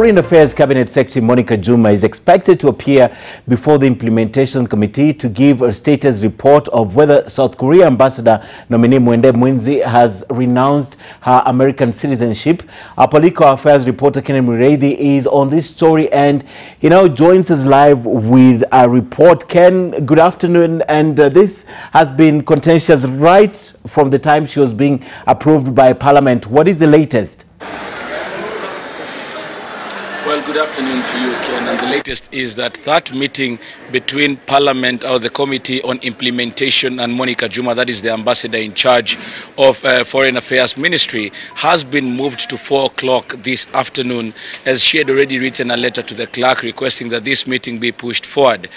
Foreign Affairs Cabinet Secretary Monica Juma is expected to appear before the Implementation Committee to give a status report of whether South Korea Ambassador nominee Mwende Mwinzi has renounced her American citizenship. Our political affairs reporter Kenan Mureithi is on this story and he now joins us live with a report. Ken, good afternoon. And uh, this has been contentious right from the time she was being approved by Parliament. What is the latest? Well, good afternoon to you, Ken. And the latest is that that meeting between Parliament or the Committee on Implementation and Monica Juma, that is the ambassador in charge of uh, Foreign Affairs Ministry, has been moved to 4 o'clock this afternoon as she had already written a letter to the clerk requesting that this meeting be pushed forward.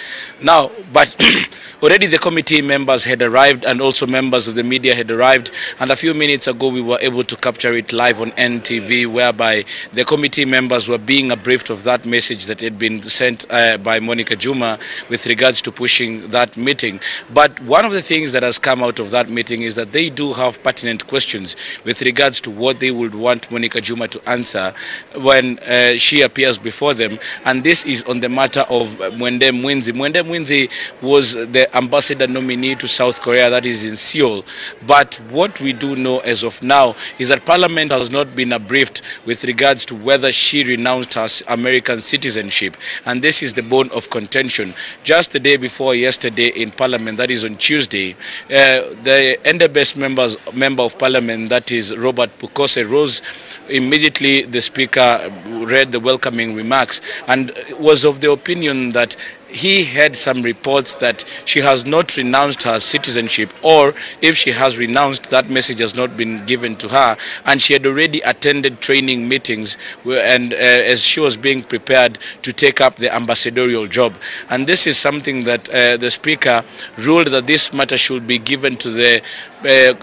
Now, but already the committee members had arrived and also members of the media had arrived. And a few minutes ago, we were able to capture it live on NTV, whereby the committee members were being briefed of that message that had been sent uh, by Monica Juma with regards to pushing that meeting. But one of the things that has come out of that meeting is that they do have pertinent questions with regards to what they would want Monica Juma to answer when uh, she appears before them. And this is on the matter of Mwende Mwinzi. Mwende Mwinzi was the ambassador nominee to South Korea, that is in Seoul. But what we do know as of now is that Parliament has not been briefed with regards to whether she renounced her American citizenship. And this is the bone of contention. Just the day before yesterday in Parliament, that is on Tuesday, uh, the Endebess members, member of Parliament, that is Robert Pukose, rose immediately the speaker read the welcoming remarks and was of the opinion that he had some reports that she has not renounced her citizenship or if she has renounced that message has not been given to her. And she had already attended training meetings and uh, as she was being prepared to take up the ambassadorial job. And this is something that uh, the speaker ruled that this matter should be given to the uh,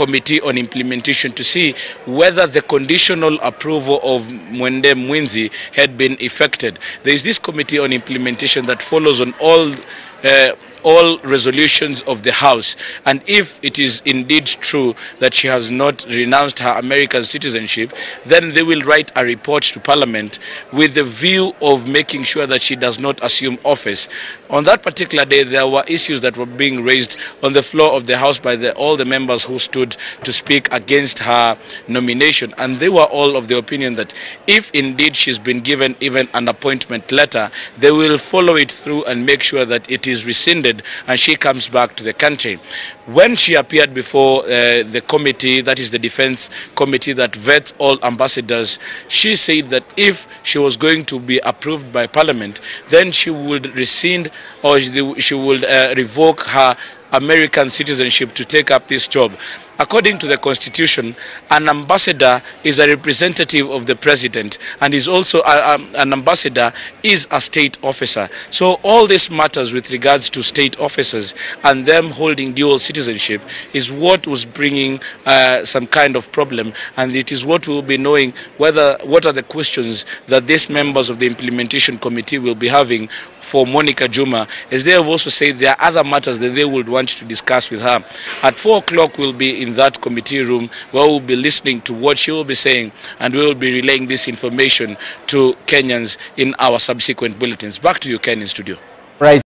committee on implementation to see whether the conditional approval of Mwende Mwinzi had been effected. There is this committee on implementation that follows on all uh, all resolutions of the House. And if it is indeed true that she has not renounced her American citizenship, then they will write a report to Parliament with the view of making sure that she does not assume office. On that particular day, there were issues that were being raised on the floor of the House by the, all the members who stood to speak against her nomination. And they were all of the opinion that if indeed she's been given even an appointment letter, they will follow it through and make sure that it is rescinded and she comes back to the country. When she appeared before uh, the committee, that is the defense committee that vets all ambassadors, she said that if she was going to be approved by parliament, then she would rescind or she would uh, revoke her American citizenship to take up this job. According to the Constitution, an ambassador is a representative of the president and is also a, an ambassador is a state officer. So all this matters with regards to state officers and them holding dual citizenship is what was bringing uh, some kind of problem and it is what we will be knowing whether what are the questions that these members of the implementation committee will be having for Monica Juma as they have also said there are other matters that they would want to discuss with her. At 4 o'clock we'll be in that committee room where we'll be listening to what she will be saying and we will be relaying this information to Kenyans in our subsequent bulletins. Back to you, Ken, in studio. Right.